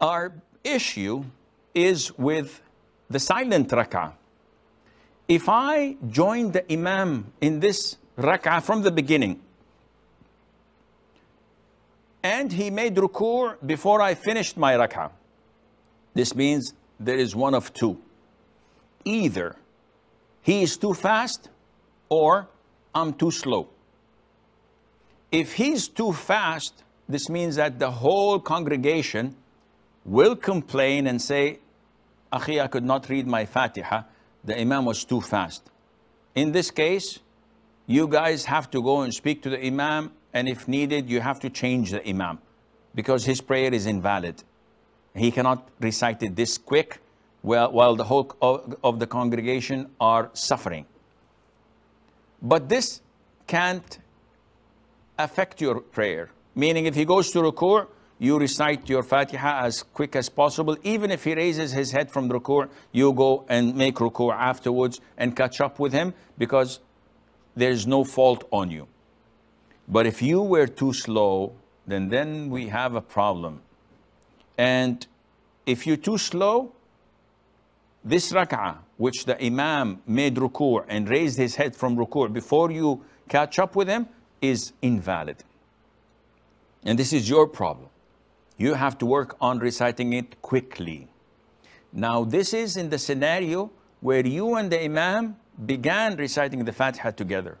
Our issue is with the silent rak'ah. If I join the imam in this rak'ah from the beginning, and he made ruku' before I finished my rak'ah, this means there is one of two. Either he is too fast or I'm too slow. If he's too fast, this means that the whole congregation will complain and say, Akhi, I could not read my Fatiha. The Imam was too fast. In this case, you guys have to go and speak to the Imam, and if needed, you have to change the Imam because his prayer is invalid. He cannot recite it this quick while, the whole of, of the congregation are suffering. But this can't affect your prayer. Meaning, if he goes to ruku', you recite your Fatiha as quick as possible. Even if he raises his head from ruku', you go and make ruku' afterwards and catch up with him because there's no fault on you. But if you were too slow, then then we have a problem. And if you're too slow, this rak'ah, which the imam made ruku' and raised his head from ruku' before you catch up with him, is invalid. And this is your problem. You have to work on reciting it quickly. Now, this is in the scenario where you and the imam began reciting the Fatiha together.